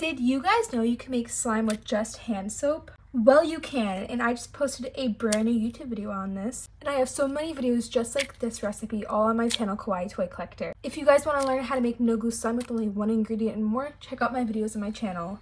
Did you guys know you can make slime with just hand soap? Well, you can, and I just posted a brand new YouTube video on this. And I have so many videos just like this recipe all on my channel, Kawaii Toy Collector. If you guys want to learn how to make no glue slime with only one ingredient and more, check out my videos on my channel.